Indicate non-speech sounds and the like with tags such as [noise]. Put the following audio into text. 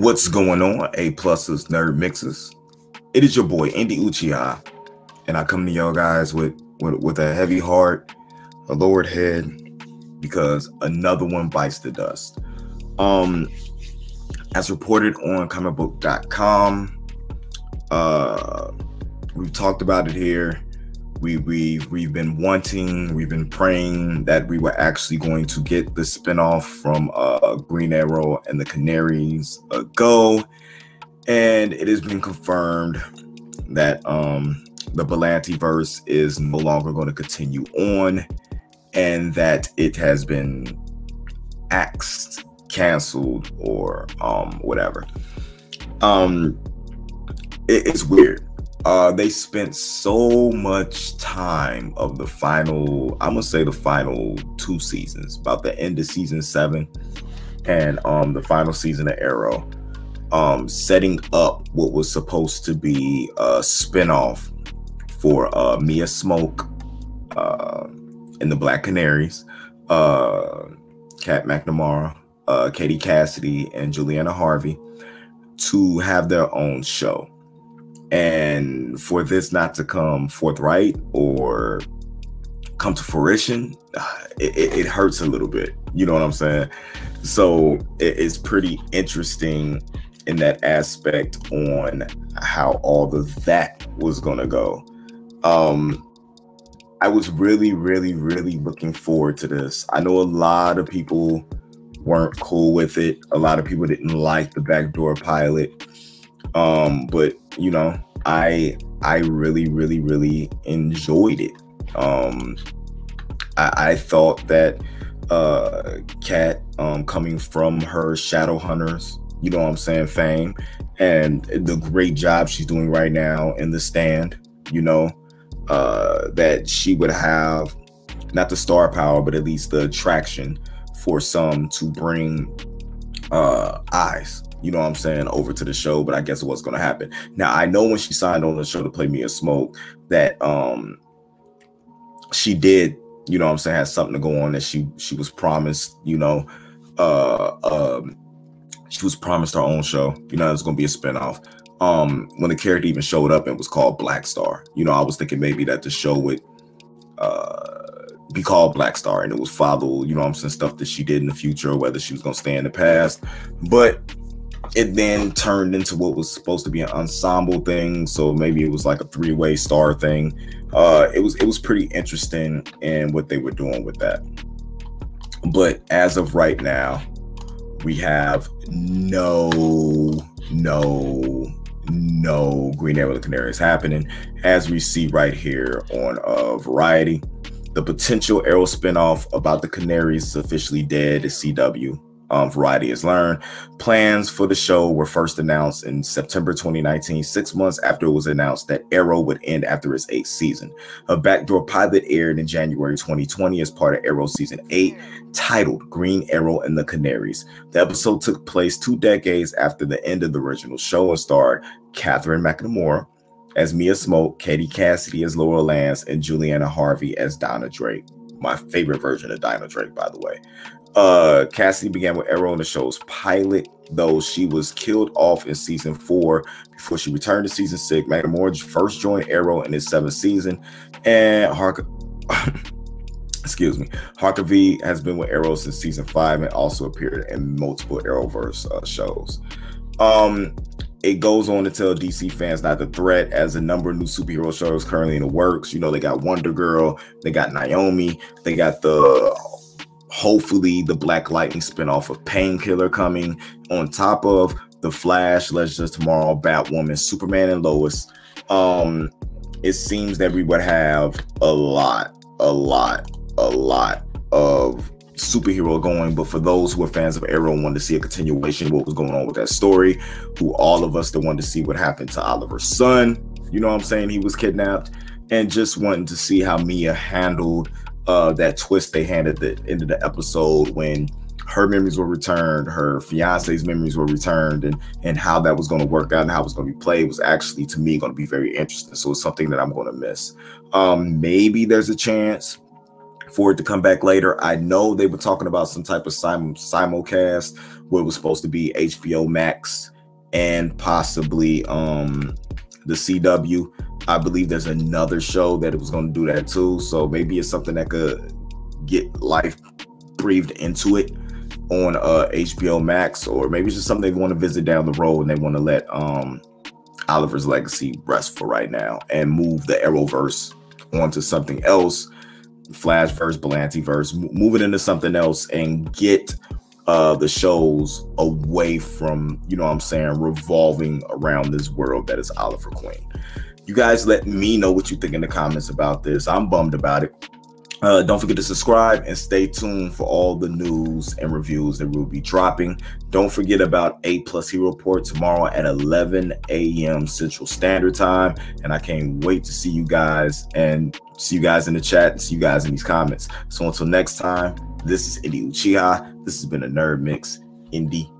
What's going on, A pluses, nerd mixes? It is your boy Andy Uchiha, and I come to y'all guys with, with with a heavy heart, a lowered head, because another one bites the dust. Um, as reported on comicbook.com, uh, we've talked about it here we we we've been wanting, we've been praying that we were actually going to get the spinoff from uh, Green Arrow and the Canaries uh, go, and it has been confirmed that um, the Berlanti verse is no longer going to continue on, and that it has been axed, canceled, or um, whatever. Um, it, it's weird uh, they spent so much time of the final, I'm gonna say the final two seasons, about the end of season seven and um the final season of Arrow, um, setting up what was supposed to be a spinoff for uh Mia Smoak uh in the Black Canaries, uh Kat McNamara, uh Katie Cassidy, and Juliana Harvey to have their own show and for this not to come forthright or come to fruition, uh, it, it, hurts a little bit. You know what I'm saying? So it, it's pretty interesting in that aspect on how all of that was going to go. Um, I was really, really, really looking forward to this. I know a lot of people weren't cool with it. A lot of people didn't like the backdoor pilot. Um, but you know, I I really, really, really enjoyed it. Um, I, I thought that uh Kat um coming from her Shadowhunters, you know what I'm saying, fame and the great job she's doing right now in the stand, you know, uh that she would have not the star power, but at least the attraction for some to bring uh eyes you know what I'm saying, over to the show, but I guess what's gonna happen. Now I know when she signed on the show to play Mia Smoak that um she did, you know what I'm saying, had something to go on that she she was promised, you know, uh um she was promised her own show, you know, it's gonna be a spinoff. Um when the character even showed up, and was called Black Star. You know, I was thinking maybe that the show would uh be called Black Star and it was follow, you know what I'm saying, stuff that she did in the future, whether she was gonna stay in the past. But it then turned into what was supposed to be an ensemble thing. So maybe it was like a three-way star thing. Uh it was it was pretty interesting in what they were doing with that. But as of right now we have no no no green arrow the canaries happening. As we see right here on uh variety the potential arrow spinoff about the canaries is officially dead at cw um, Variety has learned. Plans for the show were first announced in September 2019, six months after it was announced that Arrow would end after its eighth season. A backdoor pilot aired in January 2020 as part of Arrow season eight, titled Green Arrow and the Canaries. The episode took place two decades after the end of the original show and starred Catherine McNamara as Mia Smoak, Katie Cassidy as Laurel Lance, and Juliana Harvey as Donna Drake. My favorite version of Donna Drake, by the way. Uh, Cassidy began with Arrow in the show's pilot, though she was killed off in season four before she returned to season six. McNamara first joined Arrow in its seventh season, and Hark. [coughs] excuse me, Harkavy has been with Arrow since season five and also appeared in multiple Arrowverse uh, shows. Um, it goes on to tell DC fans not the threat, as a number of new superhero shows currently in the works. You know, they got Wonder Girl, they got Naomi, they got the hopefully the Black Lightning spinoff of Painkiller coming on top of the Flash, Legends of Tomorrow, Batwoman, Superman, and Lois. Um, it seems that we would have a lot, a lot, a lot of superhero going. But for those who are fans of Arrow and wanted to see a continuation of what was going on with that story, who all of us that wanted to see what happened to Oliver's son, you know what I'm saying? He was kidnapped, and just wanting to see how Mia handled uh, that twist they had at the end of the episode when her memories were returned, her fiance's memories were returned, and and how that was going to work out and how it was going to be played was actually to me going to be very interesting. So it's something that I'm going to miss. Um, maybe there's a chance for it to come back later. I know they were talking about some type of sim- simulcast where it was supposed to be HBO Max and possibly um the CW. I believe there's another show that it was going to do that too. So maybe it's something that could get life breathed into it on uh HBO Max, or maybe it's just something they want to visit down the road and they want to let um Oliver's legacy rest for right now and move the Arrowverse onto something else, flash Flashverse, Berlantiverse, move it into something else and get uh the shows away from, you know what I'm saying, revolving around this world that is Oliver Queen. You guys let me know what you think in the comments about this. I'm bummed about it. Uh, don't forget to subscribe and stay tuned for all the news and reviews that we'll be dropping. Don't forget about A Plus Hero Report tomorrow at 11 a.m. Central Standard Time. And I can't wait to see you guys and see you guys in the chat and see you guys in these comments. So until next time, this is Indy Uchiha. This has been a Nerd Mix. Indy